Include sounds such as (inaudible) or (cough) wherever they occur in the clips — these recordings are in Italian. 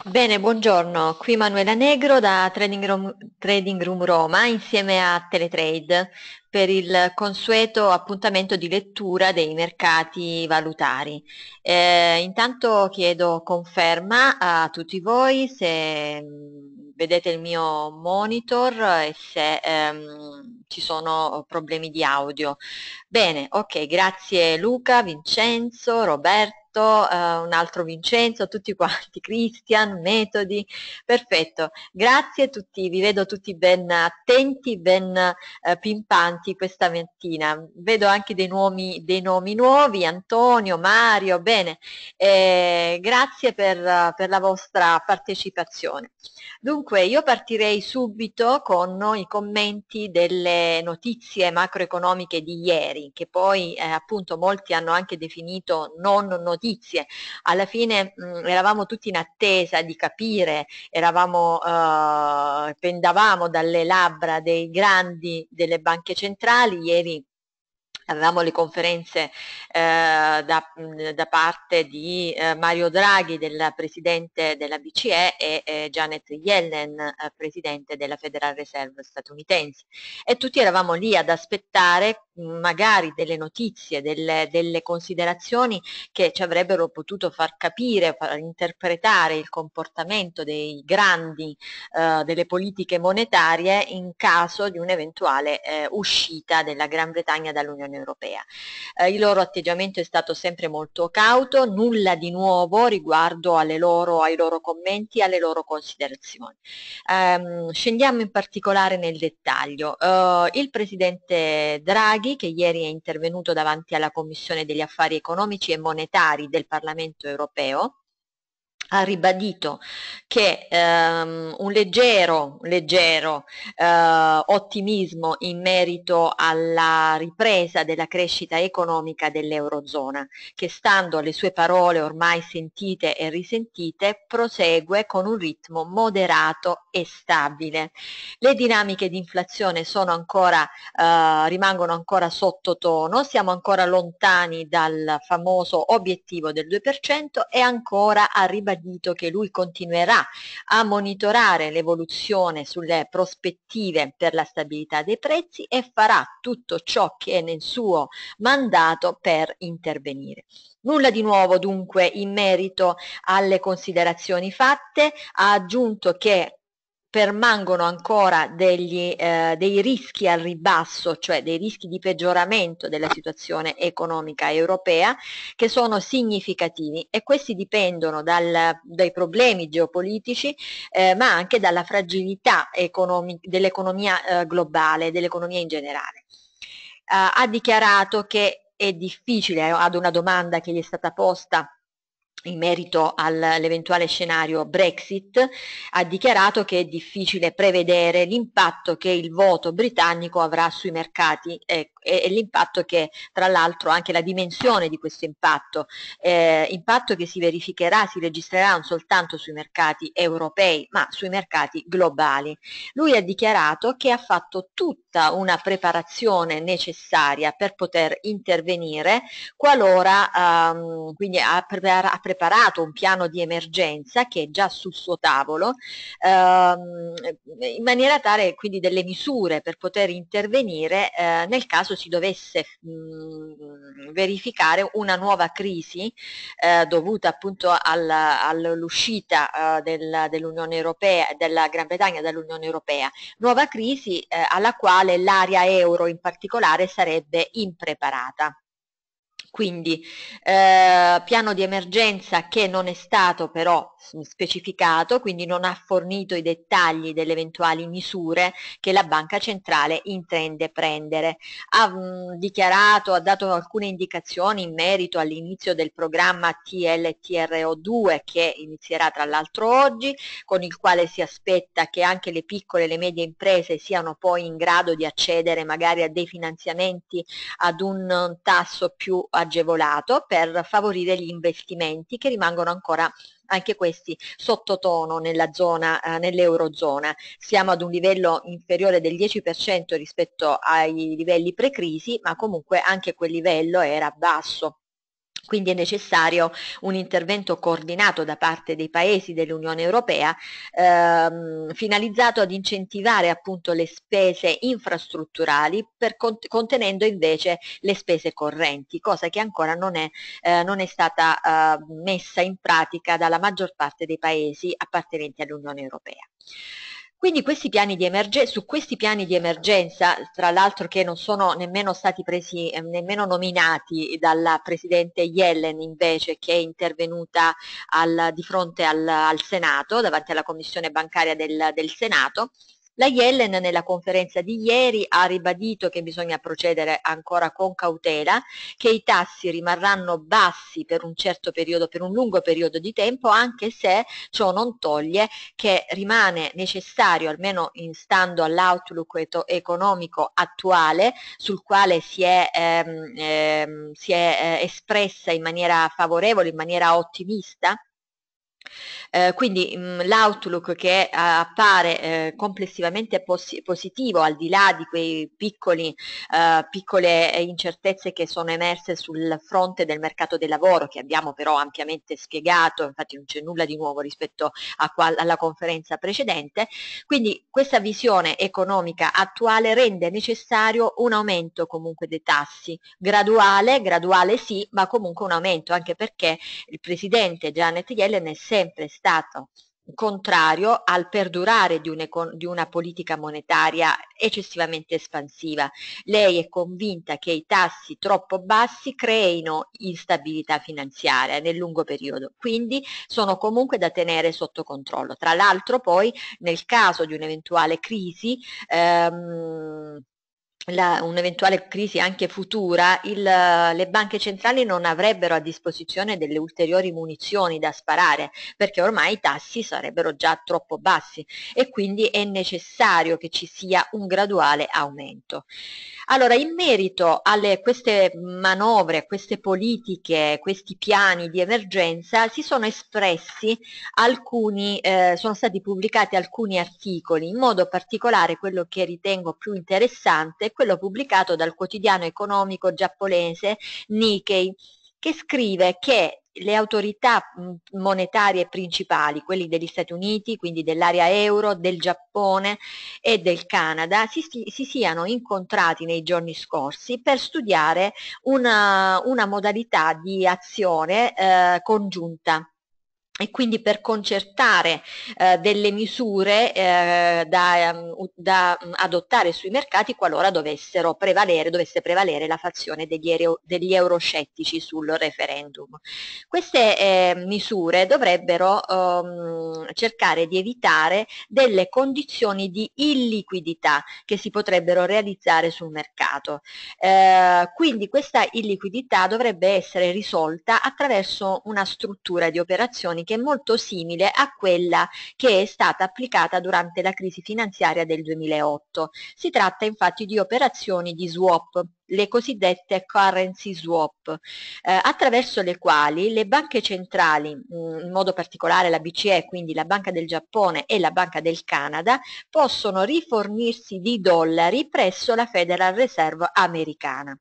Bene, buongiorno, qui Manuela Negro da Trading Room, Trading Room Roma insieme a Teletrade per il consueto appuntamento di lettura dei mercati valutari. Eh, intanto chiedo conferma a tutti voi se vedete il mio monitor e se ehm, ci sono problemi di audio. Bene, ok, grazie Luca, Vincenzo, Roberto uh, un altro Vincenzo, tutti quanti, (laughs) Christian, Metodi, perfetto. Grazie a tutti, vi vedo tutti ben attenti, ben uh, pimpanti questa mattina. Vedo anche dei nomi, dei nomi nuovi, Antonio, Mario, bene. Eh, grazie per, per la vostra partecipazione. Dunque, io partirei subito con i commenti delle notizie macroeconomiche di ieri, che poi eh, appunto molti hanno anche definito non notizie. Alla fine mh, mm, eravamo tutti in attesa di capire, eravamo, eh, pendavamo dalle labbra dei grandi delle banche centrali, ieri avevamo le conferenze eh, da, da, parte di eh, Mario Draghi, del presidente della BCE, e eh, Janet Yellen, presidente della Federal Reserve statunitense. E tutti eravamo lì ad aspettare magari delle notizie, delle, delle, considerazioni che ci avrebbero potuto far capire, far interpretare il comportamento dei grandi eh, delle politiche monetarie in caso di un'eventuale eh, uscita della Gran Bretagna dall'Unione Europea. Eh, il loro atteggiamento è stato sempre molto cauto, nulla di nuovo riguardo loro, ai loro commenti, alle loro considerazioni. Ehm, scendiamo in particolare nel dettaglio. Eh, il Presidente Draghi Draghi, che ieri è intervenuto davanti alla Commissione degli Affari Economici e Monetari del Parlamento europeo, ha ribadito che ehm, un leggero, leggero eh, ottimismo in merito alla ripresa della crescita economica dell'Eurozona, che stando alle sue parole ormai sentite e risentite, prosegue con un ritmo moderato e stabile. Le dinamiche di inflazione ancora, eh, rimangono ancora sottotono, siamo ancora lontani dal famoso obiettivo del 2% e ancora a ribadire ribadito che lui continuerà a monitorare l'evoluzione sulle prospettive per la stabilità dei prezzi e farà tutto ciò che è nel suo mandato per intervenire. Nulla di nuovo dunque in merito alle considerazioni fatte, ha aggiunto che permangono ancora degli, eh, dei rischi al ribasso, cioè dei rischi di peggioramento della situazione economica europea, che sono significativi e questi dipendono dal, dai problemi geopolitici, eh, ma anche dalla fragilità dell'economia eh, globale, dell'economia in generale. Uh, ha dichiarato che è difficile, ad una domanda che gli è stata posta, in merito all'eventuale scenario Brexit, ha dichiarato che è difficile prevedere l'impatto che il voto britannico avrà sui mercati e, e, e l'impatto che, tra l'altro, anche la dimensione di questo impatto, eh, impatto che si verificherà, si registrerà non soltanto sui mercati europei, ma sui mercati globali. Lui ha dichiarato che ha fatto tutta una preparazione necessaria per poter intervenire qualora, um, quindi ha, preparato preparato un piano di emergenza che è già sul suo tavolo, ehm, in maniera tale quindi delle misure per poter intervenire eh, nel caso si dovesse mh, verificare una nuova crisi eh, dovuta appunto all'uscita eh, del, dell'Unione Europea, della Gran Bretagna dall'Unione Europea, nuova crisi eh, alla quale l'area euro in particolare sarebbe impreparata. Quindi eh, piano di emergenza che non è stato però specificato, quindi non ha fornito i dettagli delle eventuali misure che la banca centrale intende prendere. Ha mh, dichiarato, ha dato alcune indicazioni in merito all'inizio del programma TLTRO2 che inizierà tra l'altro oggi, con il quale si aspetta che anche le piccole e le medie imprese siano poi in grado di accedere magari a dei finanziamenti ad un tasso più agevolato per favorire gli investimenti che rimangono ancora anche questi sottotono nella zona, eh, nell'eurozona. Siamo ad un livello inferiore del 10% rispetto ai livelli pre-crisi, ma comunque anche quel livello era basso Quindi è necessario un intervento coordinato da parte dei paesi dell'Unione Europea ehm, finalizzato ad incentivare appunto le spese infrastrutturali cont- contenendo invece le spese correnti, cosa che ancora non è, eh, non è stata eh, messa in pratica dalla maggior parte dei paesi appartenenti all'Unione Europea. Quindi questi su questi piani di emergenza, tra l'altro che non sono nemmeno stati presi, eh, nemmeno nominati dalla Presidente Yellen invece che è intervenuta al, di fronte al, al, Senato, davanti alla Commissione bancaria del, del Senato, la Yellen nella conferenza di ieri ha ribadito che bisogna procedere ancora con cautela, che i tassi rimarranno bassi per un certo periodo, per un lungo periodo di tempo, anche se ciò non toglie che rimane necessario, almeno stando all'outlook economico attuale, sul quale si è, ehm, ehm, si è eh, espressa in maniera favorevole, in maniera ottimista, eh, quindi mh, l'outlook che eh, appare eh, complessivamente pos- positivo al di là di quei piccoli, eh, piccole incertezze che sono emerse sul fronte del mercato del lavoro che abbiamo però ampiamente spiegato, infatti non c'è nulla di nuovo rispetto qual- alla conferenza precedente, quindi questa visione economica attuale rende necessario un aumento comunque dei tassi, graduale, graduale sì, ma comunque un aumento anche perché il presidente Janet Yellen è sempre stato contrario al perdurare di, di, una politica monetaria eccessivamente espansiva. Lei è convinta che i tassi troppo bassi creino instabilità finanziaria nel lungo periodo, quindi sono comunque da tenere sotto controllo. Tra l'altro poi nel caso di un'eventuale crisi ehm, un'eventuale crisi anche futura, il, le banche centrali non avrebbero a disposizione delle ulteriori munizioni da sparare perché ormai i tassi sarebbero già troppo bassi e quindi è necessario che ci sia un graduale aumento. Allora, in merito a queste manovre, a queste politiche, questi piani di emergenza, si sono espressi alcuni, eh, sono stati pubblicati alcuni articoli, in modo particolare quello che ritengo più interessante quello pubblicato dal quotidiano economico giapponese Nikkei, che scrive che le autorità monetarie principali, quelli degli Stati Uniti, quindi dell'area euro, del Giappone e del Canada, si, si siano incontrati nei giorni scorsi per studiare una, una modalità di azione eh, congiunta e quindi per concertare eh, delle misure eh, da, ehm, da, adottare sui mercati qualora dovessero prevalere, dovesse prevalere la fazione degli, ero, degli euroscettici sul referendum. Queste eh, misure dovrebbero ehm, cercare di evitare delle condizioni di illiquidità che si potrebbero realizzare sul mercato. Eh, quindi questa illiquidità dovrebbe essere risolta attraverso una struttura di operazioni che è molto simile a quella che è stata applicata durante la crisi finanziaria del 2008. Si tratta infatti di operazioni di swap le cosiddette currency swap, eh, attraverso le quali le banche centrali, mm, in modo particolare la BCE, quindi la Banca del Giappone e la Banca del Canada, possono rifornirsi di dollari presso la Federal Reserve americana.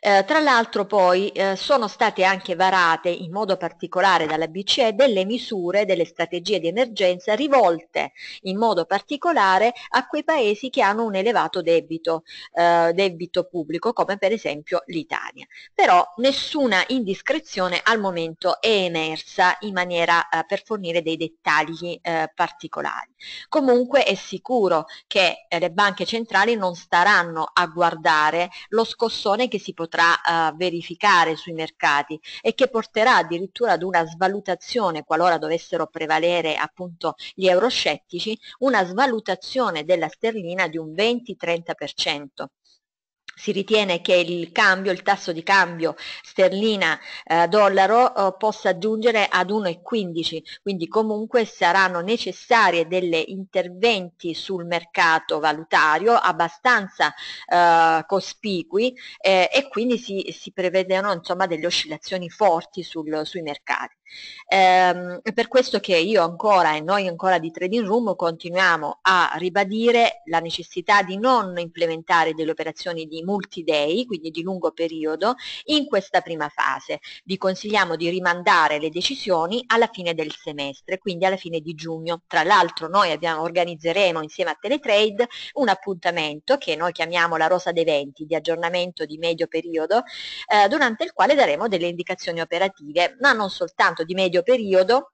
Eh, tra l'altro poi eh, sono state anche varate in modo particolare dalla BCE delle misure, delle strategie di emergenza rivolte in modo particolare a quei paesi che hanno un elevato debito, eh, debito pubblico come per esempio l'Italia. Però nessuna indiscrezione al momento è emersa in maniera eh, per fornire dei dettagli eh, particolari. Comunque è sicuro che eh, le banche centrali non staranno a guardare lo scossone che si potrà uh, verificare sui mercati e che porterà addirittura ad una svalutazione, qualora dovessero prevalere appunto gli euroscettici, una svalutazione della sterlina di un 20-30% si ritiene che il cambio, il tasso di cambio sterlina-dollaro eh, eh, possa giungere ad 1,15, quindi comunque saranno necessarie delle interventi sul mercato valutario abbastanza eh, cospicui eh, e quindi si, si prevedono insomma delle oscillazioni forti sul, sui mercati. Ehm, per questo che io ancora e noi ancora di Trading Room continuiamo a ribadire la necessità di non implementare delle operazioni di multi-day, quindi di lungo periodo, in questa prima fase. Vi consigliamo di rimandare le decisioni alla fine del semestre, quindi alla fine di giugno. Tra l'altro noi abbiamo, organizzeremo insieme a Teletrade un appuntamento che noi chiamiamo la rosa dei venti di aggiornamento di medio periodo, eh, durante il quale daremo delle indicazioni operative, ma non soltanto di medio periodo,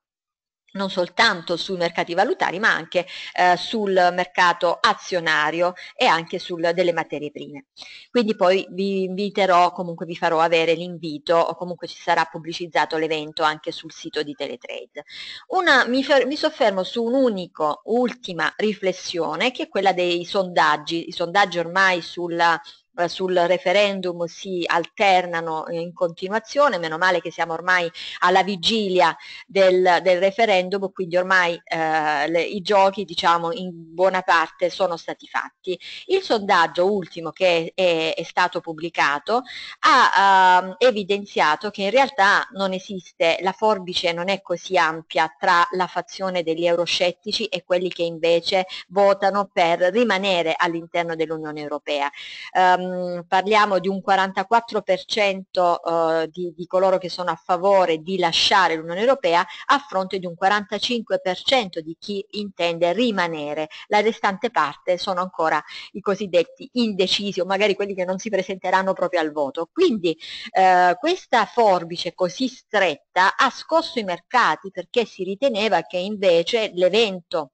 non soltanto sui mercati valutari ma anche eh, sul mercato azionario e anche sul, delle materie prime. Quindi poi vi inviterò, comunque vi farò avere l'invito o comunque ci sarà pubblicizzato l'evento anche sul sito di Teletrade. Una, mi, mi soffermo su un'unica ultima riflessione che è quella dei sondaggi, i sondaggi ormai sulla sul referendum si alternano in continuazione, meno male che siamo ormai alla vigilia del, del referendum, quindi ormai eh, le, i giochi diciamo in buona parte sono stati fatti. Il sondaggio ultimo che è, è stato pubblicato ha eh, evidenziato che in realtà non esiste, la forbice non è così ampia tra la fazione degli euroscettici e quelli che invece votano per rimanere all'interno dell'Unione Europea. Um, ehm, parliamo di un 44% eh, di, di, coloro che sono a favore di lasciare l'Unione Europea a fronte di un 45% di chi intende rimanere. La restante parte sono ancora i cosiddetti indecisi o magari quelli che non si presenteranno proprio al voto. Quindi eh, questa forbice così stretta ha scosso i mercati perché si riteneva che invece l'evento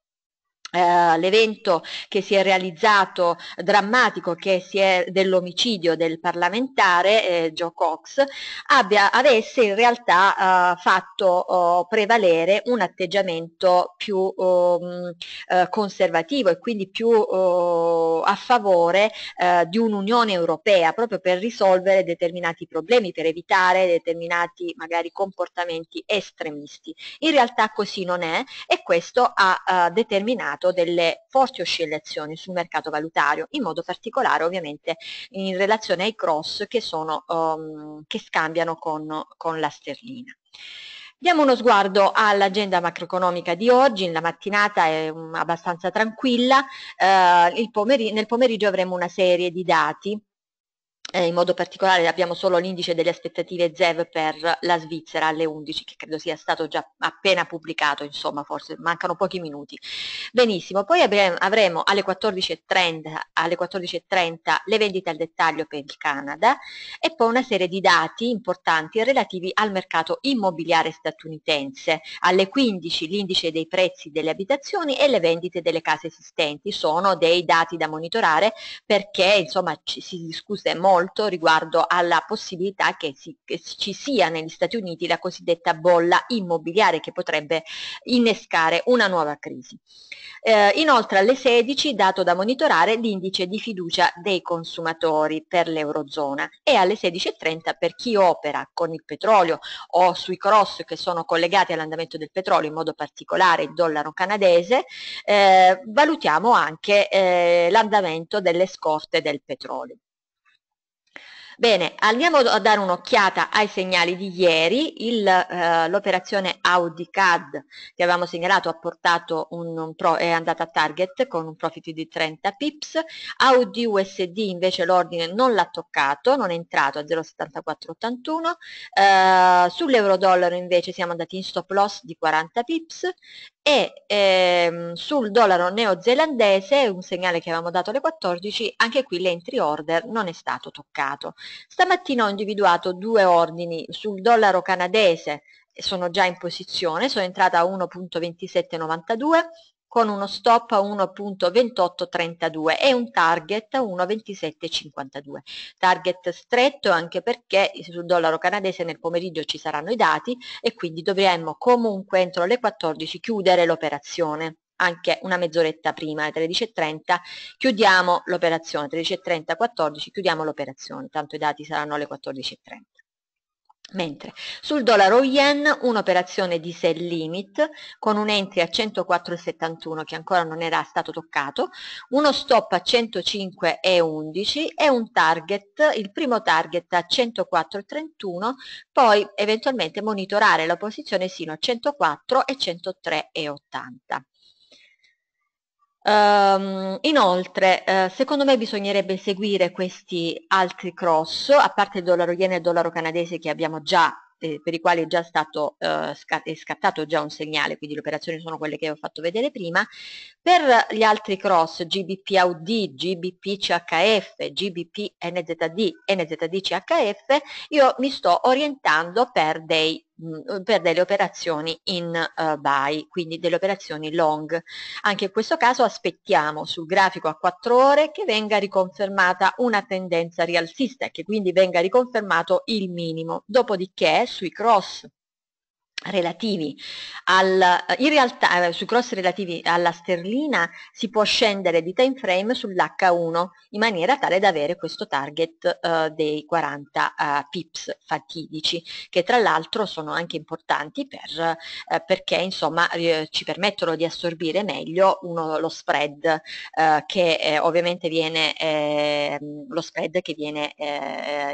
Uh, l'evento che si è realizzato drammatico che si è dell'omicidio del parlamentare eh, Joe Cox abbia, avesse in realtà uh, fatto uh, prevalere un atteggiamento più um, conservativo e quindi più a favore di un'Unione Europea proprio per risolvere determinati problemi, per evitare determinati magari comportamenti estremisti. In realtà così non è e questo ha determinato registrato delle forti oscillazioni sul mercato valutario, in modo particolare ovviamente in relazione ai cross che, sono, um, che scambiano con, con la sterlina. Diamo uno sguardo all'agenda macroeconomica di oggi, la mattinata è um, abbastanza tranquilla, eh, pomeriggio, nel pomeriggio avremo una serie di dati eh, in modo particolare abbiamo solo l'indice delle aspettative ZEV per la Svizzera alle 11 che credo sia stato già appena pubblicato insomma forse mancano pochi minuti. Benissimo poi avremo, alle 14.30 alle 14.30 le vendite al dettaglio per il Canada e poi una serie di dati importanti relativi al mercato immobiliare statunitense. Alle 15 l'indice dei prezzi delle abitazioni e le vendite delle case esistenti. Sono dei dati da monitorare perché insomma ci si discute molto molto riguardo alla possibilità che, si, che ci sia negli Stati Uniti la cosiddetta bolla immobiliare che potrebbe innescare una nuova crisi. Eh, inoltre alle 16 dato da monitorare l'indice di fiducia dei consumatori per l'Eurozona e alle 16.30 per chi opera con il petrolio o sui cross che sono collegati all'andamento del petrolio, in modo particolare il dollaro canadese, eh, valutiamo anche eh, l'andamento delle scorte del petrolio. Bene, andiamo a dare un'occhiata ai segnali di ieri. Eh, l'operazione Audi CAD che avevamo segnalato ha portato un, un pro, è andata a target con un profit di 30 pips. Audi USD invece l'ordine non l'ha toccato, non è entrato a 0,7481. Eh, Sull'euro dollaro invece siamo andati in stop loss di 40 pips e ehm, sul dollaro neozelandese, un segnale che avevamo dato alle 14, anche qui l'entry order non è stato toccato. Stamattina ho individuato due ordini sul dollaro canadese, sono già in posizione, sono entrata a 1.2792 con uno stop a 1.2832 e un target a 1.2752. Target stretto anche perché sul dollaro canadese nel pomeriggio ci saranno i dati e quindi dovremmo comunque entro le 14 chiudere l'operazione anche una mezz'oretta prima, alle 13.30, chiudiamo l'operazione, 13.30, 14, chiudiamo l'operazione, tanto i dati saranno alle 14.30. Mentre sul dollaro yen un'operazione di sell limit con un entry a 104,71 che ancora non era stato toccato, uno stop a 105,11 e un target, il primo target a 104,31, poi eventualmente monitorare la posizione sino a 104 e 103,80. Um, inoltre, uh, secondo me bisognerebbe seguire questi altri cross, a parte il dollaro yen e il dollaro canadese che abbiamo già eh, per i quali è già stato eh, scat è scattato già un segnale, quindi le operazioni sono quelle che ho fatto vedere prima. Per gli altri cross GBP AUD, GBP CHF, GBP NZD, NZD CHF, io mi sto orientando per dei Mm, per delle operazioni in uh, buy, quindi delle operazioni long. Anche in questo caso aspettiamo sul grafico a 4 ore che venga riconfermata una tendenza rialzista e che quindi venga riconfermato il minimo. Dopodiché sui cross relativi al, in realtà eh, sui cross relativi alla sterlina si può scendere di time frame sull'H1 in maniera tale da avere questo target eh, dei 40 eh, pips fatidici che tra l'altro sono anche importanti per, eh, perché insomma ci permettono di assorbire meglio uno, lo spread eh, che eh, ovviamente viene ehm, lo spread che viene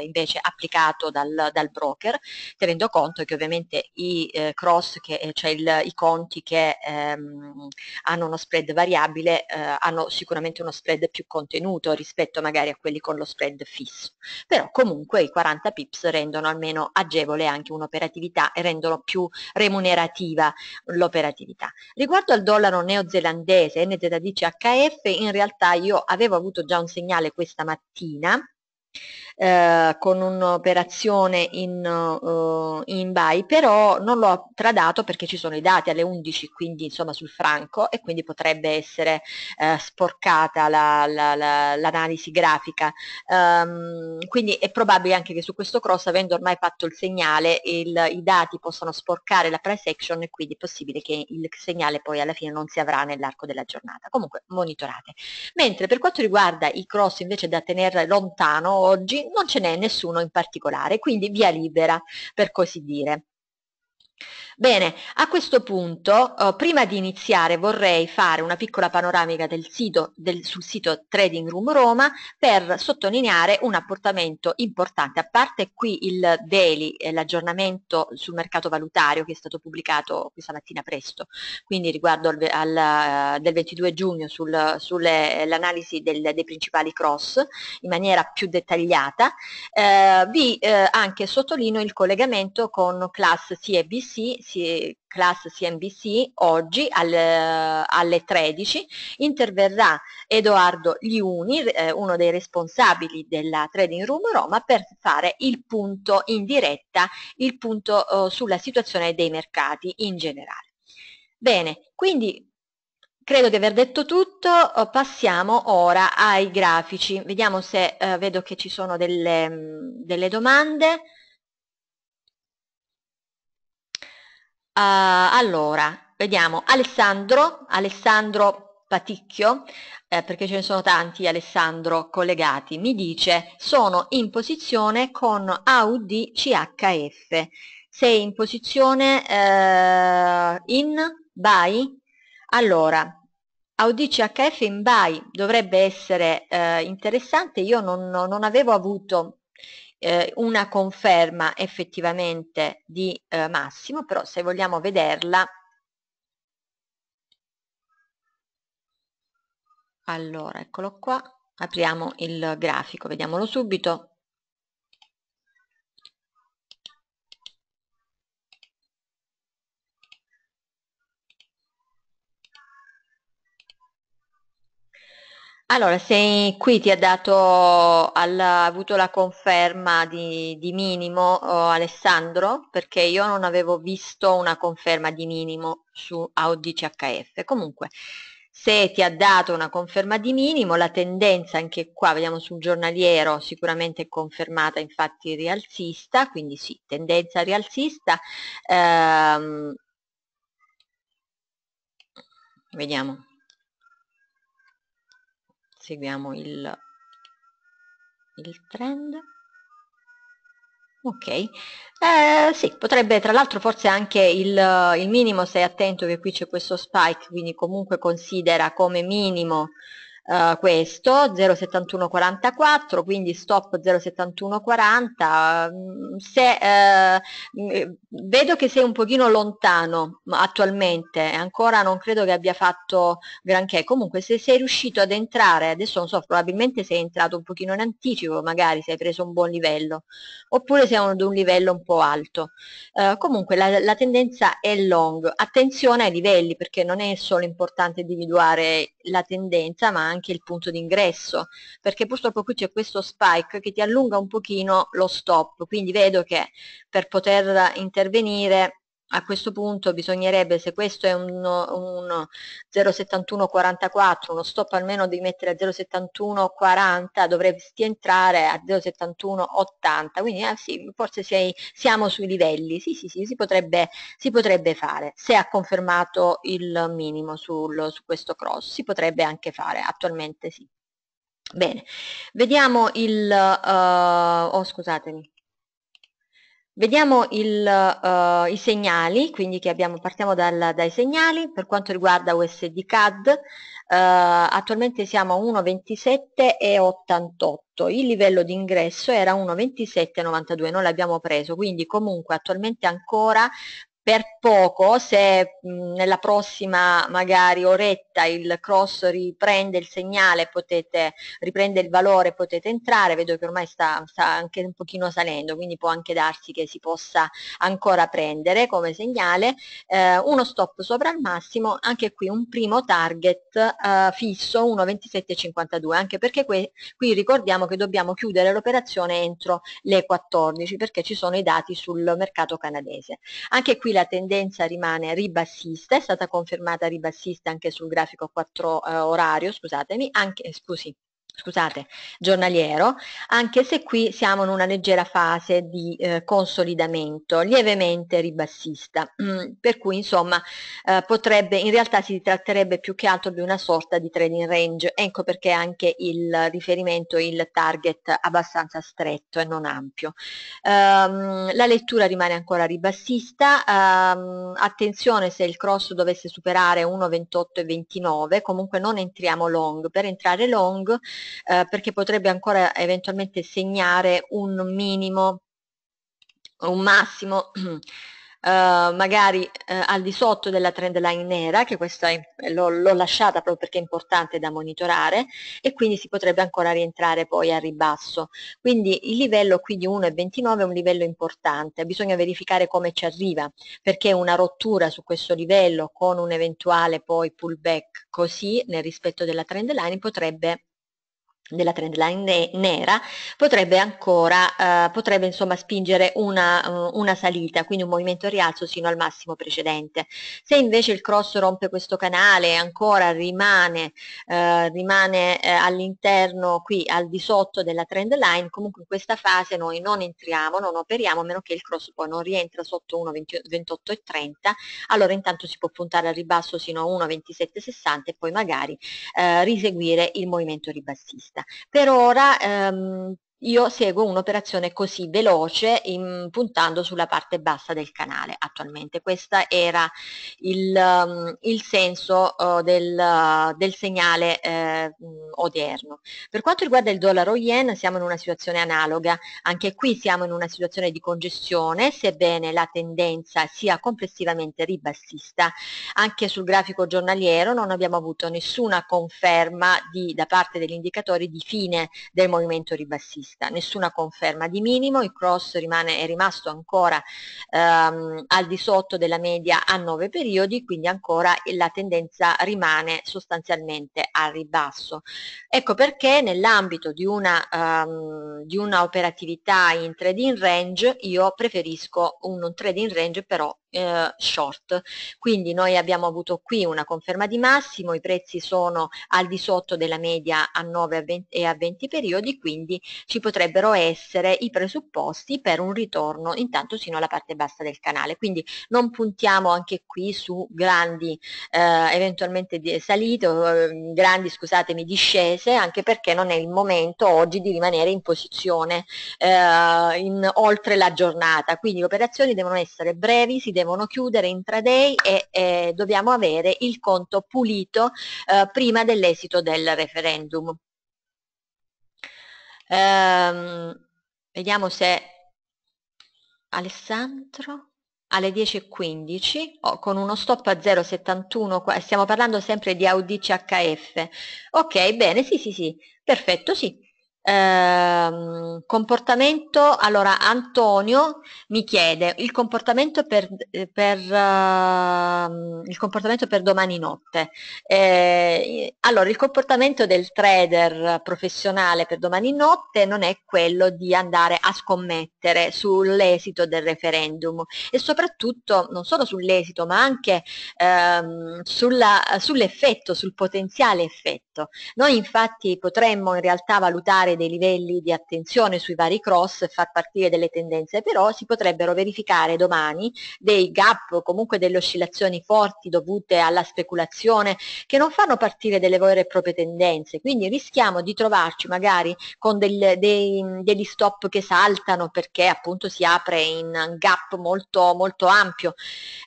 invece applicato dal, dal broker tenendo conto che ovviamente i eh, cross, che, eh, cioè il, i conti che ehm, hanno uno spread variabile, eh, hanno sicuramente uno spread più contenuto rispetto magari a quelli con lo spread fisso. Però comunque i 40 pips rendono almeno agevole anche un'operatività e rendono più remunerativa l'operatività. Riguardo al dollaro neozelandese NZDCHF, in realtà io avevo avuto già un segnale questa mattina eh, con un'operazione in, uh, in buy, però non l'ho tradato perché ci sono i dati alle 11, quindi insomma sul franco e quindi potrebbe essere eh, sporcata l'analisi la, la, grafica. Um, quindi è probabile anche che su questo cross, avendo ormai fatto il segnale, il, i dati possano sporcare la price action e quindi è possibile che il segnale poi alla fine non si avrà nell'arco della giornata. Comunque monitorate. Mentre per quanto riguarda i cross invece da tenere lontano oggi, non ce n'è nessuno in particolare, quindi via libera per così dire. Bene, a questo punto, eh, prima di iniziare, vorrei fare una piccola panoramica del sito, del, sul sito Trading Room Roma per sottolineare un apportamento importante, a parte qui il daily, eh, l'aggiornamento sul mercato valutario che è stato pubblicato questa mattina presto, quindi riguardo al, al, uh, del 22 giugno sul, sull'analisi dei principali cross in maniera più dettagliata, eh, vi eh, anche sottolineo il collegamento con class CBC class CNBC oggi alle, alle 13 interverrà Edoardo Liuni, eh, uno dei responsabili della Trading Room Roma, per fare il punto in diretta, il punto eh, sulla situazione dei mercati in generale. Bene, quindi Credo di aver detto tutto, oh, passiamo ora ai grafici. Vediamo se eh, vedo che ci sono delle, delle domande. Uh, allora, vediamo Alessandro, Alessandro Paticchio, eh, perché ce ne sono tanti Alessandro collegati, mi dice sono in posizione con AUD CHF. Sei in posizione eh, in buy? Allora, Audi CHF in buy dovrebbe essere eh, interessante, io non, non avevo avuto eh, una conferma effettivamente di eh, massimo, però se vogliamo vederla, allora eccolo qua, apriamo il grafico, vediamolo subito. Allora, se qui ti ha dato, ha avuto la conferma di, di minimo oh, Alessandro, perché io non avevo visto una conferma di minimo su AUDCHF. Comunque, se ti ha dato una conferma di minimo, la tendenza anche qua, vediamo sul giornaliero, sicuramente è confermata infatti rialzista, quindi sì, tendenza rialzista. Ehm, vediamo seguiamo il, il trend. Ok. Eh, sì potrebbe tra l'altro forse anche il, il minimo stai attento che qui c'è questo spike quindi comunque considera come minimo uh, questo 07144 quindi stop 07140 mm, se uh, vedo che sei un pochino lontano attualmente ancora non credo che abbia fatto granché. Comunque se sei riuscito ad entrare adesso non so probabilmente sei entrato un pochino in anticipo magari se hai preso un buon livello oppure sei ad un livello un po' alto. Uh, comunque la, la tendenza è long. Attenzione ai livelli perché non è solo importante individuare la tendenza ma anche il punto d'ingresso perché purtroppo qui c'è questo spike che ti allunga un pochino lo stop. Quindi vedo che per poter intervenire a questo punto bisognerebbe, se questo è un, un 0,7144, uno stop almeno devi mettere a 0,7140, dovresti entrare a 0,7180, quindi eh, sì, forse sei, siamo sui livelli, sì sì sì, si potrebbe, si potrebbe fare, se ha confermato il minimo sul, su questo cross, si potrebbe anche fare, attualmente sì. Bene, vediamo il, uh, oh scusatemi, Vediamo il, uh, i segnali, quindi abbiamo, partiamo dal, dai segnali, per quanto riguarda USD CAD, uh, attualmente siamo a 1,27,88, il livello di ingresso era 1,27,92, non l'abbiamo preso, quindi comunque attualmente ancora per poco, se mh, nella prossima magari oretta il cross riprende il segnale, potete, riprende il valore, potete entrare, vedo che ormai sta, sta, anche un pochino salendo, quindi può anche darsi che si possa ancora prendere come segnale, eh, uno stop sopra il massimo, anche qui un primo target eh, fisso 1,2752, anche perché qui, qui ricordiamo che dobbiamo chiudere l'operazione entro le 14 perché ci sono i dati sul mercato canadese. Anche qui la tendenza rimane ribassista, è stata confermata ribassista anche sul grafico 4 eh, orario, scusatemi, anche, eh, scusi, scusate, giornaliero, anche se qui siamo in una leggera fase di eh, consolidamento, lievemente ribassista, mm, per cui insomma eh, potrebbe, in realtà si tratterebbe più che altro di una sorta di trading range, ecco perché anche il riferimento, il target abbastanza stretto e non ampio. Um, la lettura rimane ancora ribassista, um, attenzione se il cross dovesse superare 1,28 comunque non entriamo long, per entrare long eh, perché potrebbe ancora eventualmente segnare un minimo, un massimo Uh, (clears throat) magari uh, al di sotto della trend line nera, che questa l'ho lasciata proprio perché è importante da monitorare, e quindi si potrebbe ancora rientrare poi a ribasso. Quindi il livello qui di 1,29 è un livello importante, bisogna verificare come ci arriva, perché una rottura su questo livello con un eventuale poi pullback così nel rispetto della trend line potrebbe della trendline nera potrebbe ancora eh, potrebbe insomma spingere una, una, salita quindi un movimento rialzo sino al massimo precedente se invece il cross rompe questo canale e ancora rimane, eh, rimane eh, all'interno qui al di sotto della trend line comunque in questa fase noi non entriamo non operiamo a meno che il cross poi non rientra sotto 1,28,30 allora intanto si può puntare al ribasso sino a 1,27,60 e poi magari eh, riseguire il movimento ribassista. Per ora ehm, io seguo un'operazione così veloce in, puntando sulla parte bassa del canale attualmente. Questo era il, um, il senso uh, del, uh, del, segnale uh, odierno. Per quanto riguarda il dollaro yen siamo in una situazione analoga, anche qui siamo in una situazione di congestione, sebbene la tendenza sia complessivamente ribassista. Anche sul grafico giornaliero non abbiamo avuto nessuna conferma di, da parte degli indicatori di fine del movimento ribassista vista, nessuna conferma di minimo, il cross rimane, è rimasto ancora ehm, al di sotto della media a 9 periodi, quindi ancora la tendenza rimane sostanzialmente a ribasso. Ecco perché nell'ambito di una, um, di una operatività in trading range io preferisco un trading range però eh, short. Quindi noi abbiamo avuto qui una conferma di massimo, i prezzi sono al di sotto della media a 9 e a 20 periodi, quindi ci potrebbero essere i presupposti per un ritorno intanto sino alla parte bassa del canale. Quindi non puntiamo anche qui su grandi eh, eventualmente salite o eh, grandi scusatemi discese anche perché non è il momento oggi di rimanere in posizione eh, in, oltre la giornata. Quindi le operazioni devono essere brevi, si devono chiudere intraday e eh, dobbiamo avere il conto pulito eh, prima dell'esito del referendum. Ehm, vediamo se Alessandro alle 10.15 oh, con uno stop a 0,71 stiamo parlando sempre di Audi CHF ok bene sì sì sì perfetto sì Ehm, comportamento, allora Antonio mi chiede il comportamento per, per, uh, il comportamento per domani notte. Eh, allora, il comportamento del trader professionale per domani notte non è quello di andare a scommettere sull'esito del referendum e soprattutto non solo sull'esito ma anche ehm, sull'effetto, sul potenziale effetto. Noi infatti potremmo in realtà valutare dei livelli di attenzione sui vari cross e far partire delle tendenze, però si potrebbero verificare domani dei gap comunque delle oscillazioni forti dovute alla speculazione che non fanno partire delle vere e proprie tendenze, quindi rischiamo di trovarci magari con del, dei, degli stop che saltano perché appunto si apre in gap molto, molto ampio.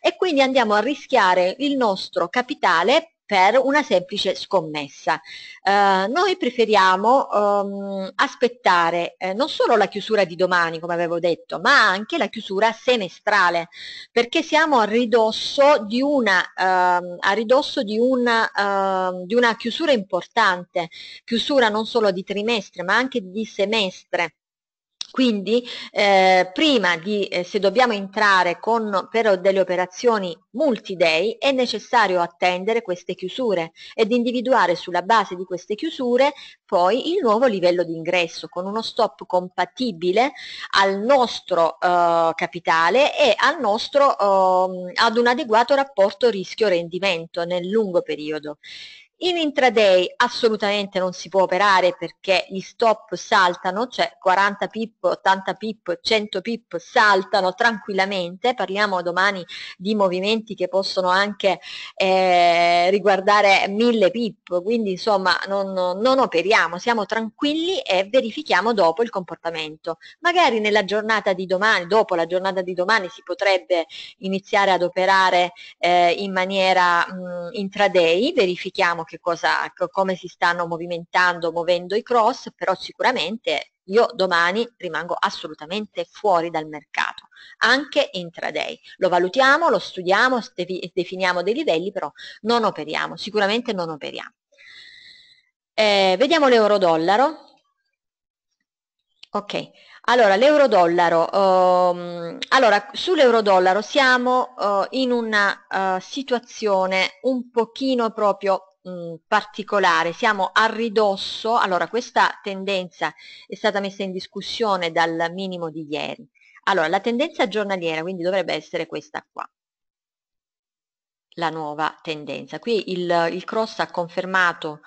E quindi andiamo a rischiare il nostro capitale per una semplice scommessa. Eh, noi preferiamo um, aspettare eh, non solo la chiusura di domani, come avevo detto, ma anche la chiusura semestrale, perché siamo a ridosso di una, uh, a ridosso di una, uh, di una chiusura importante, chiusura non solo di trimestre, ma anche di semestre. Quindi eh, prima di, eh, se dobbiamo entrare con, per delle operazioni multi-day, è necessario attendere queste chiusure ed individuare sulla base di queste chiusure poi il nuovo livello di ingresso con uno stop compatibile al nostro eh, capitale e al nostro, ehm, ad un adeguato rapporto rischio-rendimento nel lungo periodo. In intraday assolutamente non si può operare perché gli stop saltano, cioè 40 pip, 80 pip, 100 pip saltano tranquillamente, parliamo domani di movimenti che possono anche eh, riguardare 1000 pip, quindi insomma non, non operiamo, siamo tranquilli e verifichiamo dopo il comportamento. Magari nella giornata di domani, dopo la giornata di domani si potrebbe iniziare ad operare eh, in maniera mh, intraday, verifichiamo che cosa, come si stanno movimentando, muovendo i cross, però sicuramente io domani rimango assolutamente fuori dal mercato, anche intraday. Lo valutiamo, lo studiamo, definiamo dei livelli, però non operiamo, sicuramente non operiamo. Eh, vediamo l'euro-dollaro. Ok, allora l'euro-dollaro, um, allora sull'euro-dollaro siamo uh, in una uh, situazione un pochino proprio mh, particolare, siamo a ridosso, allora questa tendenza è stata messa in discussione dal minimo di ieri. Allora, la tendenza giornaliera quindi dovrebbe essere questa qua, la nuova tendenza. Qui il, il cross ha confermato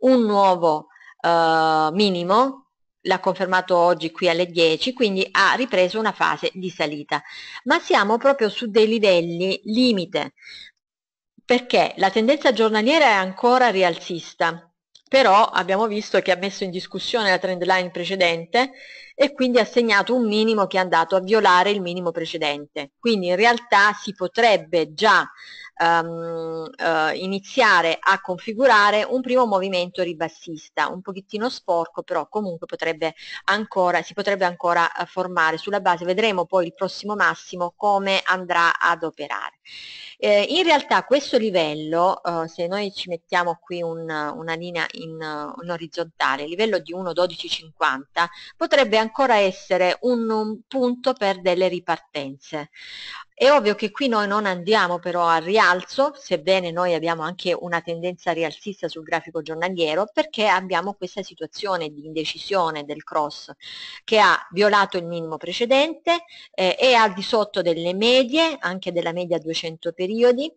un nuovo uh, minimo, l'ha confermato oggi qui alle 10, quindi ha ripreso una fase di salita. Ma siamo proprio su dei livelli limite, perché la tendenza giornaliera è ancora rialzista, però abbiamo visto che ha messo in discussione la trend line precedente e quindi ha segnato un minimo che è andato a violare il minimo precedente. Quindi in realtà si potrebbe già um, uh, iniziare a configurare un primo movimento ribassista, un pochettino sporco, però comunque potrebbe ancora, si potrebbe ancora uh, formare sulla base, vedremo poi il prossimo massimo come andrà ad operare. Eh, in realtà questo livello, uh, se noi ci mettiamo qui un, una linea in, in orizzontale, livello di 1,1250 potrebbe ancora essere un, un punto per delle ripartenze. È ovvio che qui noi non andiamo però a rialzo, sebbene noi abbiamo anche una tendenza rialzista sul grafico giornaliero, perché abbiamo questa situazione di indecisione del cross che ha violato il minimo precedente, eh, è al di sotto delle medie, anche della media 200 periodi,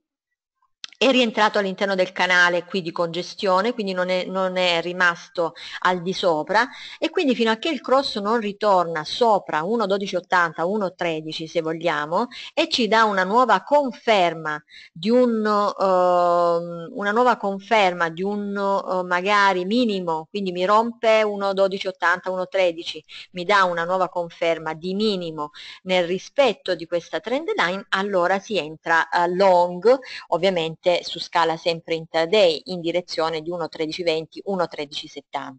è rientrato all'interno del canale qui di congestione, quindi non è, non è, rimasto al di sopra e quindi fino a che il cross non ritorna sopra 1.1280, 1.13 se vogliamo e ci dà una nuova conferma di un, uh, una nuova conferma di un uh, magari minimo, quindi mi rompe 1.1280, 1.13, mi dà una nuova conferma di minimo nel rispetto di questa trend line, allora si entra uh, long, ovviamente su scala sempre intraday in direzione di 1.1320, 1.1370.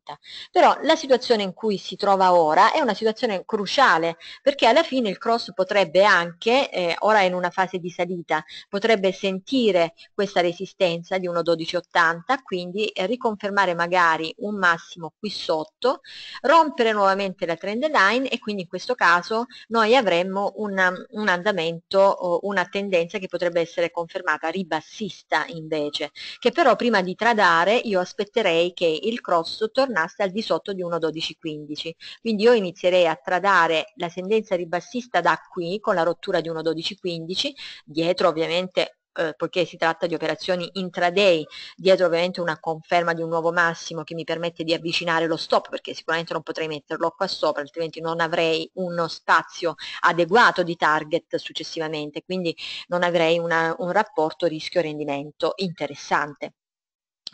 Però la situazione in cui si trova ora è una situazione cruciale perché alla fine il cross potrebbe anche, eh, ora in una fase di salita, potrebbe sentire questa resistenza di 1.1280, quindi eh, riconfermare magari un massimo qui sotto, rompere nuovamente la trend line e quindi in questo caso noi avremmo una, un andamento, una tendenza che potrebbe essere confermata ribassista vista invece, che però prima di tradare io aspetterei che il cross tornasse al di sotto di 1.1215, quindi io inizierei a tradare la tendenza ribassista da qui con la rottura di 1.1215, dietro ovviamente eh, poiché si tratta di operazioni intraday, dietro ovviamente una conferma di un nuovo massimo che mi permette di avvicinare lo stop, perché sicuramente non potrei metterlo qua sopra, altrimenti non avrei uno spazio adeguato di target successivamente, quindi non avrei una, un rapporto rischio-rendimento interessante.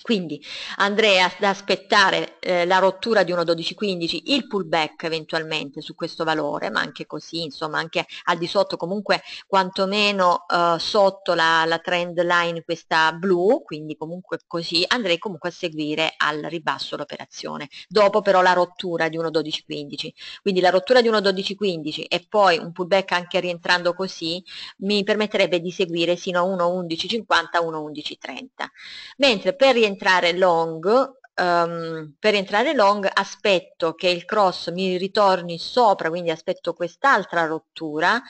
Quindi andrei ad aspettare eh, la rottura di 1.1215, il pullback eventualmente su questo valore, ma anche così, insomma, anche al di sotto, comunque quantomeno eh, sotto la, la, trend line questa blu, quindi comunque così, andrei comunque a seguire al ribasso l'operazione. Dopo però la rottura di 1.1215, quindi la rottura di 1.1215 e poi un pullback anche rientrando così, mi permetterebbe di seguire sino a 1.1150, 1.1130. Mentre per rientrare entrare long, um, per entrare long aspetto che il cross mi ritorni sopra, quindi aspetto quest'altra rottura,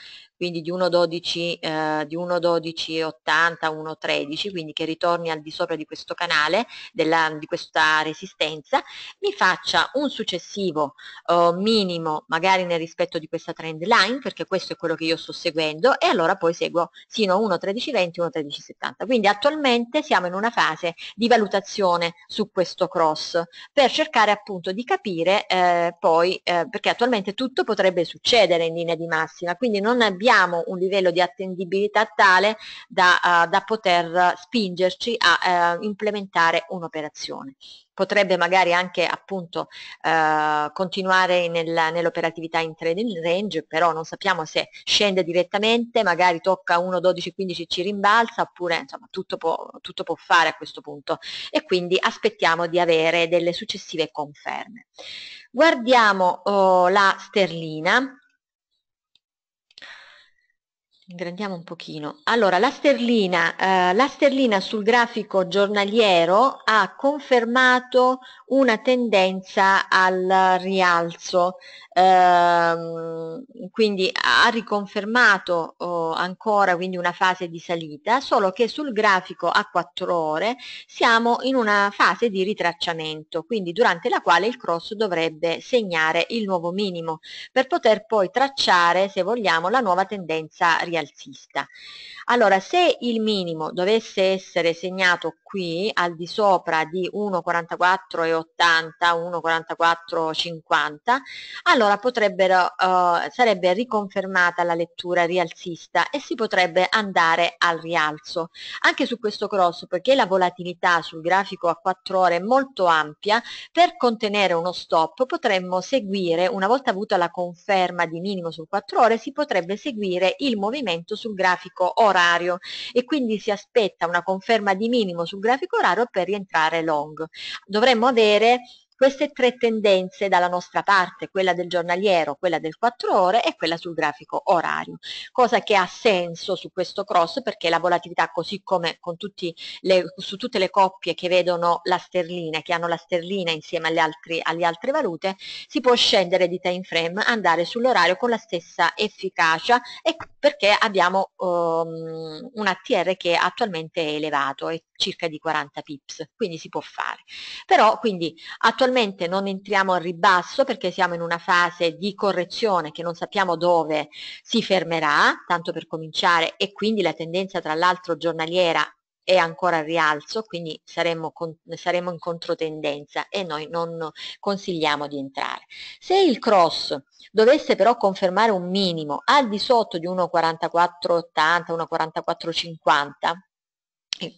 quindi di 1,12, eh, di 1,12,80, 1,13, quindi che ritorni al di sopra di questo canale, della, di questa resistenza, mi faccia un successivo eh, minimo, magari nel rispetto di questa trend line, perché questo è quello che io sto seguendo, e allora poi seguo sino a 1,1320, 1,1370. Quindi attualmente siamo in una fase di valutazione su questo cross, per cercare appunto di capire eh, poi, eh, perché attualmente tutto potrebbe succedere in linea di massima, quindi non abbiamo abbiamo un livello di attendibilità tale da, uh, da poter spingerci a uh, implementare un'operazione. Potrebbe magari anche appunto eh, continuare nel, nell'operatività in trading range, però non sappiamo se scende direttamente, magari tocca 1, 12, 15 ci rimbalza, oppure insomma tutto può, tutto può fare a questo punto. E quindi aspettiamo di avere delle successive conferme. Guardiamo oh, la sterlina Ingrandiamo un pochino. Allora, la sterlina, eh, la sterlina sul grafico giornaliero ha confermato una tendenza al rialzo ehm, quindi ha riconfermato oh, ancora quindi una fase di salita, solo che sul grafico a 4 ore siamo in una fase di ritracciamento, quindi durante la quale il cross dovrebbe segnare il nuovo minimo per poter poi tracciare, se vogliamo, la nuova tendenza rialzista. Allora, se il minimo dovesse essere segnato qui al di sopra di 1,44,80, 1,44,50, allora potrebbero, uh, sarebbe riconfermata la lettura rialzista e si potrebbe andare al rialzo. Anche su questo cross, perché la volatilità sul grafico a 4 ore è molto ampia, per contenere uno stop potremmo seguire, una volta avuta la conferma di minimo su 4 ore, si potrebbe seguire il movimento sul grafico orario e quindi si aspetta una conferma di minimo sul grafico orario per rientrare long. Dovremmo avere queste tre tendenze dalla nostra parte, quella del giornaliero, quella del 4 ore e quella sul grafico orario, cosa che ha senso su questo cross perché la volatilità così come le, su tutte le coppie che vedono la sterlina, che hanno la sterlina insieme alle, altri, alle altre valute, si può scendere di time frame, andare sull'orario con la stessa efficacia e perché abbiamo um, un ATR che attualmente è elevato, è circa di 40 pips, quindi si può fare. Però quindi attualmente Attualmente non entriamo al ribasso perché siamo in una fase di correzione che non sappiamo dove si fermerà, tanto per cominciare, e quindi la tendenza tra l'altro giornaliera è ancora a rialzo, quindi saremmo, con, saremmo in controtendenza e noi non consigliamo di entrare. Se il cross dovesse però confermare un minimo al di sotto di 1,4480, 1,4450,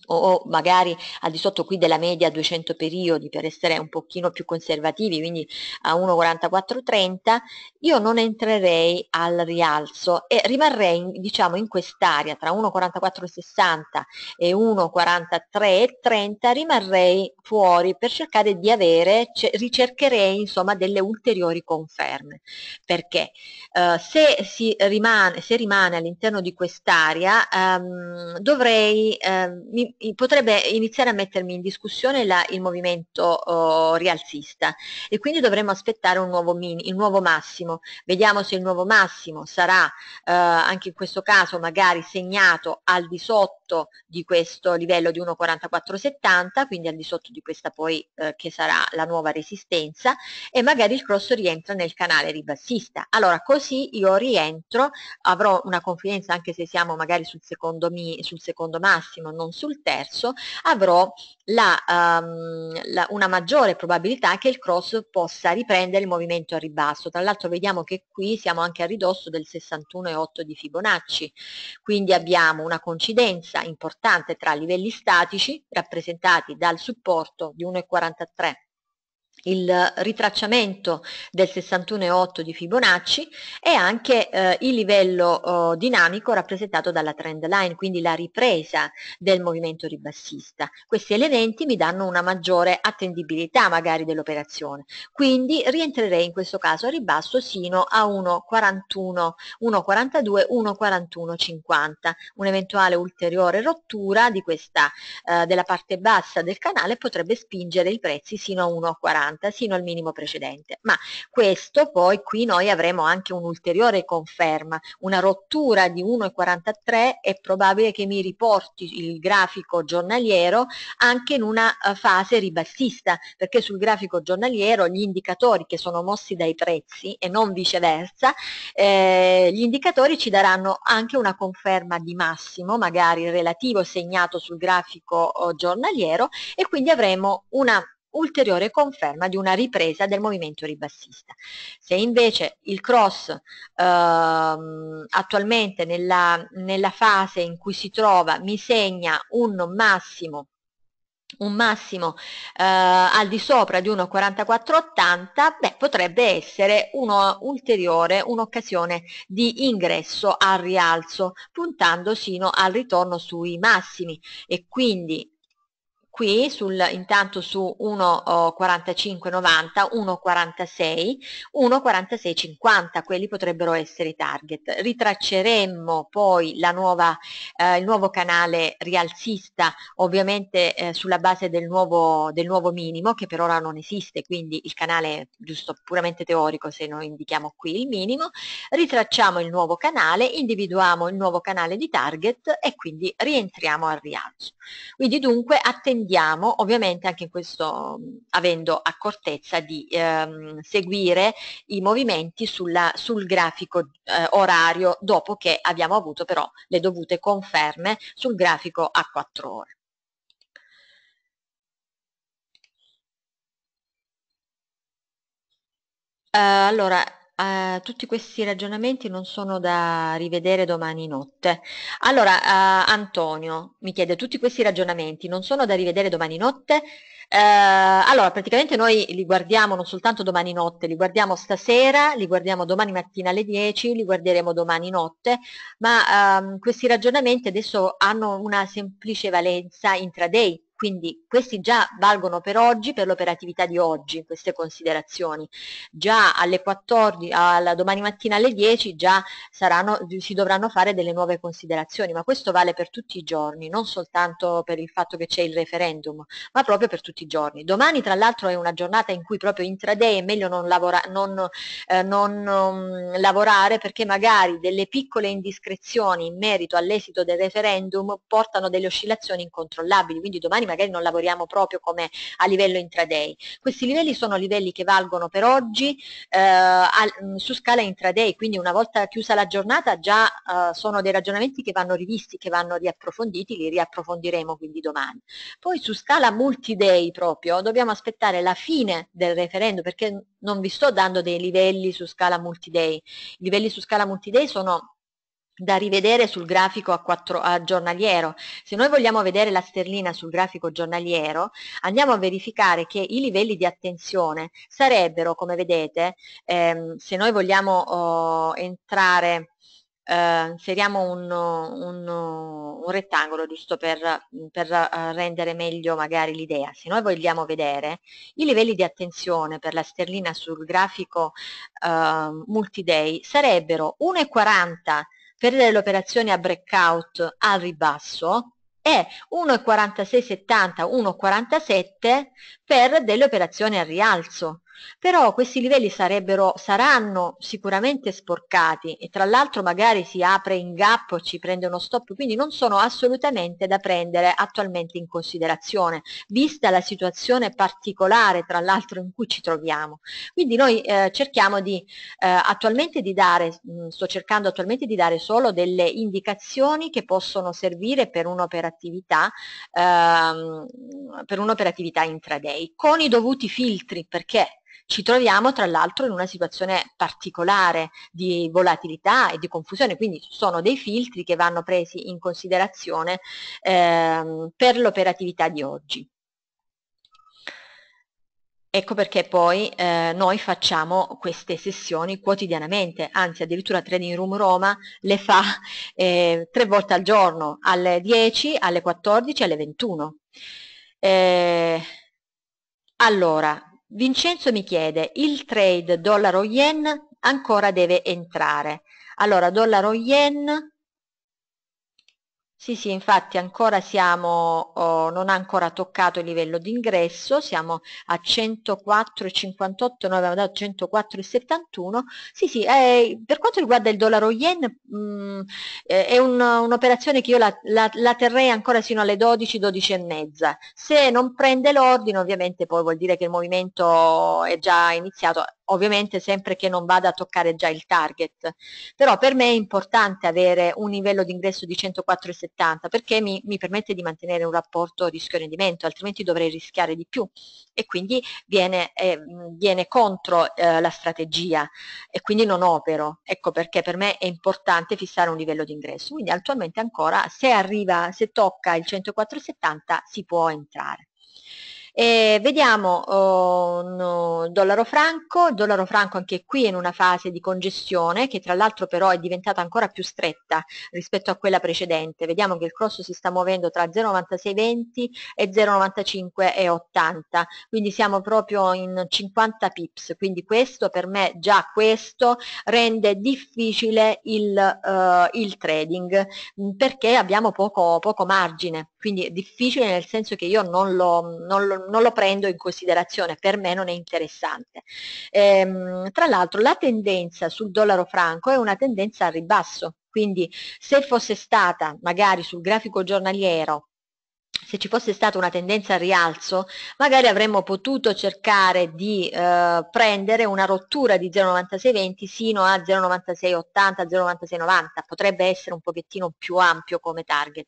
o magari al di sotto qui della media 200 periodi per essere un pochino più conservativi, quindi a 1,4430, io non entrerei al rialzo e rimarrei diciamo in quest'area tra 1,4460 e 1,4330 rimarrei fuori per cercare di avere, ricercherei insomma delle ulteriori conferme. Perché? Uh, se, si rimane, se rimane all'interno di quest'area um, dovrei um, mi, potrebbe iniziare a mettermi in discussione la, il movimento oh, rialzista e quindi dovremmo aspettare un nuovo mini, il nuovo massimo. Vediamo se il nuovo massimo sarà eh, anche in questo caso magari segnato al di sotto di questo livello di 1,4470, quindi al di sotto di questa poi eh, che sarà la nuova resistenza e magari il cross rientra nel canale ribassista. Allora così io rientro, avrò una confidenza anche se siamo magari sul secondo, mi, sul secondo massimo, non sul terzo, avrò la, um, la, una maggiore probabilità che il cross possa riprendere il movimento a ribasso. Tra l'altro vediamo che qui siamo anche a ridosso del 61,8 di Fibonacci, quindi abbiamo una coincidenza importante tra livelli statici rappresentati dal supporto di 1,43 il ritracciamento del 61,8 di Fibonacci e anche eh, il livello oh, dinamico rappresentato dalla trend line, quindi la ripresa del movimento ribassista. Questi elementi mi danno una maggiore attendibilità magari dell'operazione, quindi rientrerei in questo caso a ribasso sino a 1,41, 1,42, 1,41,50. Un'eventuale ulteriore rottura questa, eh, della parte bassa del canale potrebbe spingere i prezzi sino a 1,40 1,40 sino al minimo precedente. Ma questo poi qui noi avremo anche un'ulteriore conferma, una rottura di 1,43 è probabile che mi riporti il grafico giornaliero anche in una uh, fase ribassista, perché sul grafico giornaliero gli indicatori che sono mossi dai prezzi e non viceversa, eh, gli indicatori ci daranno anche una conferma di massimo, magari relativo segnato sul grafico oh, giornaliero e quindi avremo una ulteriore conferma di una ripresa del movimento ribassista. Se invece il cross ehm, attualmente nella, nella fase in cui si trova mi segna un massimo un massimo eh, al di sopra di 1,4480, beh, potrebbe essere uno ulteriore, un'occasione di ingresso al rialzo, puntando sino al ritorno sui massimi e quindi qui sul, intanto su 1,4590, 1,46, 1,4650, quelli potrebbero essere i target. Ritracceremmo poi la nuova, eh, il nuovo canale rialzista, ovviamente eh, sulla base del nuovo, del nuovo minimo, che per ora non esiste, quindi il canale giusto puramente teorico se noi indichiamo qui il minimo, ritracciamo il nuovo canale, individuiamo il nuovo canale di target e quindi rientriamo al rialzo. Quindi dunque attendiamo consigliamo ovviamente anche in questo avendo accortezza di ehm, seguire i movimenti sulla, sul grafico eh, orario dopo che abbiamo avuto però le dovute conferme sul grafico a 4 ore. Uh, allora, Uh, tutti questi ragionamenti non sono da rivedere domani notte. Allora, uh, Antonio mi chiede, tutti questi ragionamenti non sono da rivedere domani notte? Uh, allora, praticamente noi li guardiamo non soltanto domani notte, li guardiamo stasera, li guardiamo domani mattina alle 10, li guarderemo domani notte, ma um, questi ragionamenti adesso hanno una semplice valenza intraday, quindi questi già valgono per oggi, per l'operatività di oggi, queste considerazioni. Già alle 14, alla domani mattina alle 10 già saranno, si dovranno fare delle nuove considerazioni, ma questo vale per tutti i giorni, non soltanto per il fatto che c'è il referendum, ma proprio per tutti i giorni. Domani tra l'altro è una giornata in cui proprio intraday è meglio non, lavora, non, eh, non um, lavorare perché magari delle piccole indiscrezioni in merito all'esito del referendum portano delle oscillazioni incontrollabili, quindi domani magari non lavoriamo proprio come a livello intraday. Questi livelli sono livelli che valgono per oggi eh, al, mm, su scala intraday, quindi una volta chiusa la giornata già eh, sono dei ragionamenti che vanno rivisti, che vanno riapprofonditi, li riapprofondiremo quindi domani. Poi su scala multi-day proprio dobbiamo aspettare la fine del referendum perché non vi sto dando dei livelli su scala multi-day. I livelli su scala multi-day sono da rivedere sul grafico a, quattro, a, giornaliero. Se noi vogliamo vedere la sterlina sul grafico giornaliero, andiamo a verificare che i livelli di attenzione sarebbero, come vedete, ehm, se noi vogliamo oh, entrare eh, inseriamo un, un, un, rettangolo giusto per, per uh, rendere meglio magari l'idea. Se noi vogliamo vedere i livelli di attenzione per la sterlina sul grafico uh, multi-day sarebbero 1,40 per delle operazioni a breakout al ribasso e 1,4670, 1,47 per delle operazioni a rialzo però questi livelli sarebbero, saranno sicuramente sporcati e tra l'altro magari si apre in gap o ci prende uno stop, quindi non sono assolutamente da prendere attualmente in considerazione, vista la situazione particolare tra l'altro in cui ci troviamo. Quindi noi eh, cerchiamo di eh, attualmente di dare, mh, mm, sto cercando attualmente di dare solo delle indicazioni che possono servire per un'operatività ehm, per un'operatività intraday con i dovuti filtri perché ci troviamo tra l'altro in una situazione particolare di volatilità e di confusione, quindi sono dei filtri che vanno presi in considerazione ehm, per l'operatività di oggi. Ecco perché poi eh, noi facciamo queste sessioni quotidianamente, anzi addirittura Trading Room Roma le fa eh, tre volte al giorno, alle 10, alle 14 e alle 21. Eh, allora, Vincenzo mi chiede, il trade dollaro-yen ancora deve entrare. Allora, dollaro-yen sì, sì, infatti ancora siamo, oh, non ha ancora toccato il livello di ingresso, siamo a 104,58, noi avevamo dato 104,71. Sì, sì, eh, per quanto riguarda il dollaro yen, mh, mm, eh, è un'operazione un che io la, la, la, terrei ancora sino alle 12, 12 e mezza. Se non prende l'ordine, ovviamente poi vuol dire che il movimento è già iniziato, ovviamente sempre che non vada a toccare già il target. Però per me è importante avere un livello di ingresso di 104,70 perché mi, mi, permette di mantenere un rapporto rischio-rendimento, altrimenti dovrei rischiare di più e quindi viene, eh, viene contro eh, la strategia e quindi non opero. Ecco perché per me è importante fissare un livello di ingresso. Quindi attualmente ancora se arriva, se tocca il 104,70 si può entrare. E vediamo oh, no, dollaro franco, il dollaro franco anche qui è in una fase di congestione che tra l'altro però è diventata ancora più stretta rispetto a quella precedente. Vediamo che il cross si sta muovendo tra 0,9620 e 0,9580, quindi siamo proprio in 50 pips, quindi questo per me già questo rende difficile il, uh, il trading perché abbiamo poco, poco margine, quindi difficile nel senso che io non lo, non lo non lo prendo in considerazione, per me non è interessante. Ehm, tra l'altro la tendenza sul dollaro franco è una tendenza a ribasso, quindi se fosse stata magari sul grafico giornaliero se ci fosse stata una tendenza al rialzo, magari avremmo potuto cercare di eh, prendere una rottura di 0,9620 sino a 0,9680, 0,9690, potrebbe essere un pochettino più ampio come target.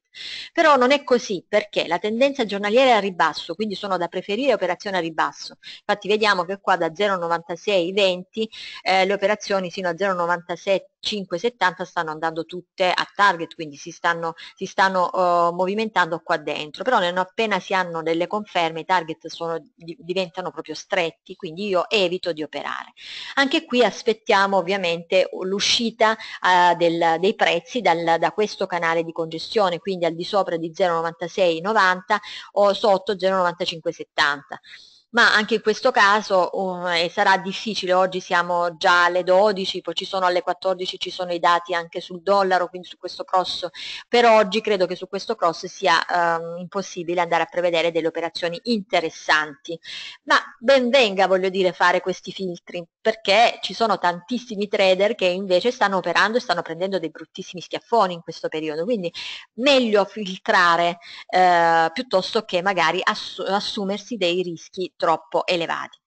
Però non è così perché la tendenza giornaliera è a ribasso, quindi sono da preferire operazioni a ribasso. Infatti vediamo che qua da 0,9620 eh, le operazioni sino a 0,97 5,70 stanno andando tutte a target, quindi si stanno, si stanno uh, movimentando qua dentro, però non appena si hanno delle conferme i target sono, di, diventano proprio stretti, quindi io evito di operare. Anche qui aspettiamo ovviamente l'uscita uh, del, dei prezzi dal, da questo canale di congestione, quindi al di sopra di 0,9690 o sotto 0,9570. Ma anche in questo caso uh, sarà difficile, oggi siamo già alle 12, poi ci sono alle 14, ci sono i dati anche sul dollaro, quindi su questo cross, per oggi credo che su questo cross sia um, impossibile andare a prevedere delle operazioni interessanti, ma ben venga voglio dire fare questi filtri, perché ci sono tantissimi trader che invece stanno operando e stanno prendendo dei bruttissimi schiaffoni in questo periodo, quindi meglio filtrare eh, piuttosto che magari ass assumersi dei rischi troppo elevati.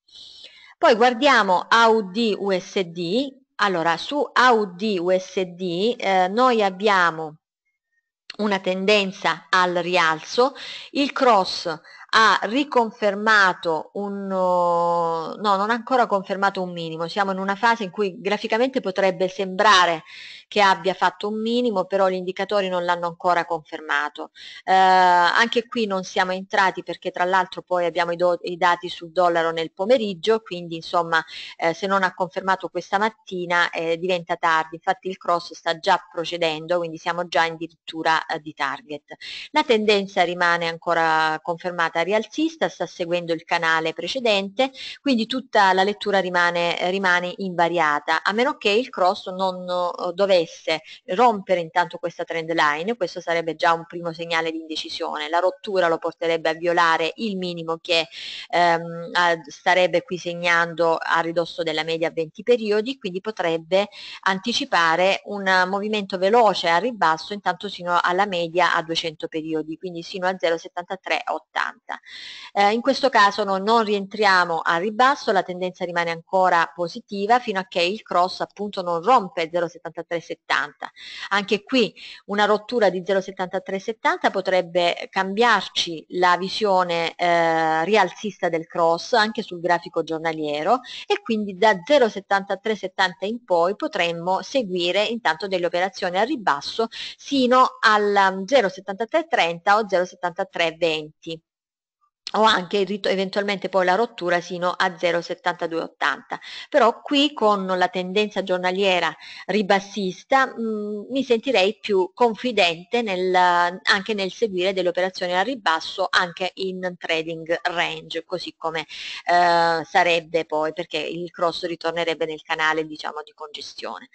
Poi guardiamo AUD USD, allora su AUD USD eh, noi abbiamo una tendenza al rialzo, il cross ha riconfermato un, no, non ha ancora confermato un minimo, siamo in una fase in cui graficamente potrebbe sembrare che abbia fatto un minimo, però gli indicatori non l'hanno ancora confermato. Eh, anche qui non siamo entrati perché tra l'altro poi abbiamo i, i, dati sul dollaro nel pomeriggio, quindi insomma eh, se non ha confermato questa mattina eh, diventa tardi, infatti il cross sta già procedendo, quindi siamo già addirittura eh, di target. La tendenza rimane ancora confermata rialzista, sta seguendo il canale precedente, quindi tutta la lettura rimane, rimane invariata, a meno che il cross non uh, dovesse rompere intanto questa trend line, questo sarebbe già un primo segnale di indecisione, la rottura lo porterebbe a violare il minimo che ehm, starebbe qui segnando a ridosso della media a 20 periodi, quindi potrebbe anticipare un movimento veloce a ribasso intanto sino alla media a 200 periodi, quindi sino a 0,7380. Eh, in questo caso no, non rientriamo a ribasso, la tendenza rimane ancora positiva fino a che il cross appunto non rompe 0,7370. Anche qui una rottura di 0,7370 potrebbe cambiarci la visione eh, rialzista del cross anche sul grafico giornaliero e quindi da 0,7370 in poi potremmo seguire intanto delle operazioni a ribasso sino al 0,7330 o 0,7320 o anche eventualmente poi la rottura sino a 0,7280 però qui con la tendenza giornaliera ribassista mh, mm, mi sentirei più confidente nel, anche nel seguire delle operazioni a ribasso anche in trading range così come eh, sarebbe poi perché il cross ritornerebbe nel canale diciamo di congestione.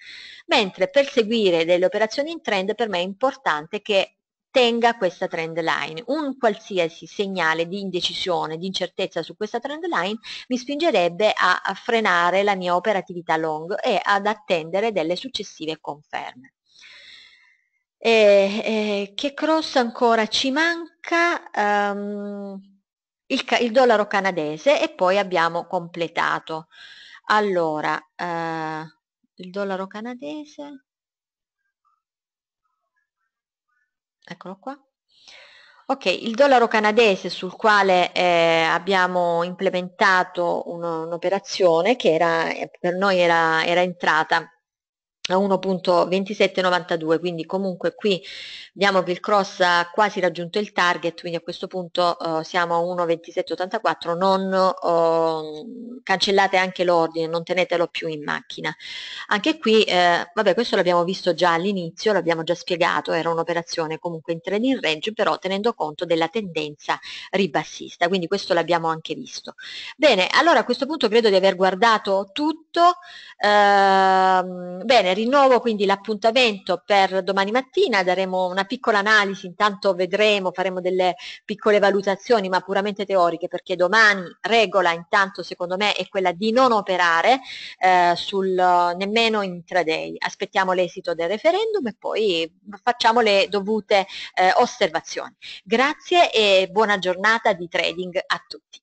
Mentre per seguire delle operazioni in trend per me è importante che tenga questa trend line. Un qualsiasi segnale di indecisione, di incertezza su questa trend line mi spingerebbe a, frenare la mia operatività long e ad attendere delle successive conferme. E, e, che cross ancora ci manca? Um, il, il, dollaro canadese e poi abbiamo completato. Allora, uh, il dollaro canadese eccolo qua. Ok, il dollaro canadese sul quale eh, abbiamo implementato un'operazione che era, per noi era, era entrata a 1.2792 quindi comunque qui vediamo che il cross ha quasi raggiunto il target quindi a questo punto uh, siamo a 1.2784 non uh, cancellate anche l'ordine non tenetelo più in macchina. Anche qui eh, vabbè questo l'abbiamo visto già all'inizio l'abbiamo già spiegato era un'operazione comunque in trading range però tenendo conto della tendenza ribassista quindi questo l'abbiamo anche visto. Bene allora a questo punto credo di aver guardato tutto eh, bene rinnovo quindi l'appuntamento per domani mattina, daremo una piccola analisi, intanto vedremo, faremo delle piccole valutazioni ma puramente teoriche perché domani regola intanto secondo me è quella di non operare eh, sul, nemmeno intraday. Aspettiamo l'esito del referendum e poi facciamo le dovute eh, osservazioni. Grazie e buona giornata di trading a tutti.